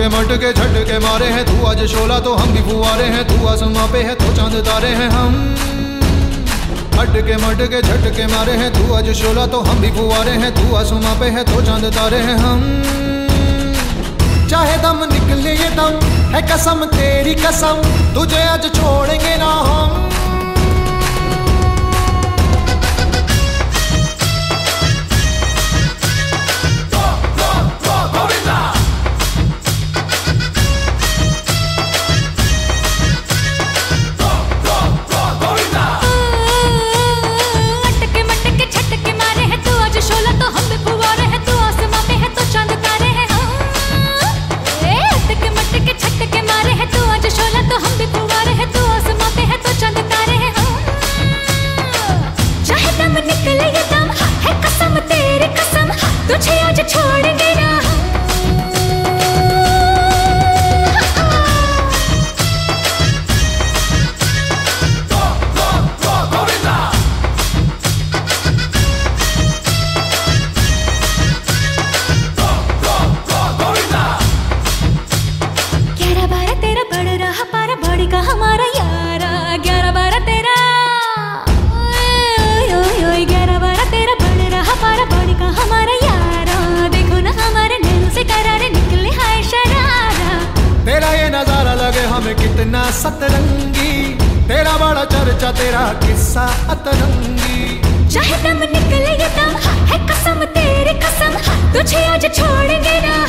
के मट के झट के मारे हैं। तू आज शोला तो हम भी फुआरे हैं। तू आसमां पे है तो चाँद तारे हैं। हम हट के मट के झट के मारे हैं। तू आज शोला तो हम भी फुआरे हैं। तू आसमां पे है तो चाँद तारे हैं। हम चाहे दम निकले ये दम, है कसम तेरी कसम, तुझे आज छोड़ेंगे ना हम। तुझे आज छोड़ ना लगे हमें कितना सतरंगी। तेरा बड़ा चर्चा, तेरा किस्सा अतरंगी। चाहे दम निकले ये दम, है कसम तेरी कसम। तुझे आज छोड़ेंगे ना।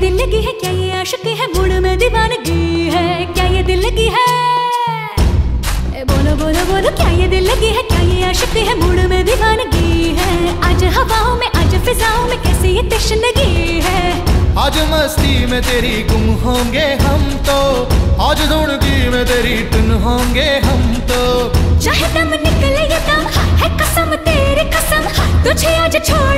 दिल लगी है क्या ये आशिकी है? मूड में दीवानगी है क्या ये दिल लगी है? ए, बोलो बोलो बोलो क्या ये दिल लगी है क्या ये आशिकी है? मूड में दीवानगी है। आज हवाओं में आज फिजाओं में कैसी ये तशनगी है? आज मस्ती में तेरी गुम होंगे हम तो। आज धुनगी में तेरी टुन होंगे हम तो। चाहे दम निकले ये दम है कसम तेरी कसम। तुझे आज छोड़ेंगे ना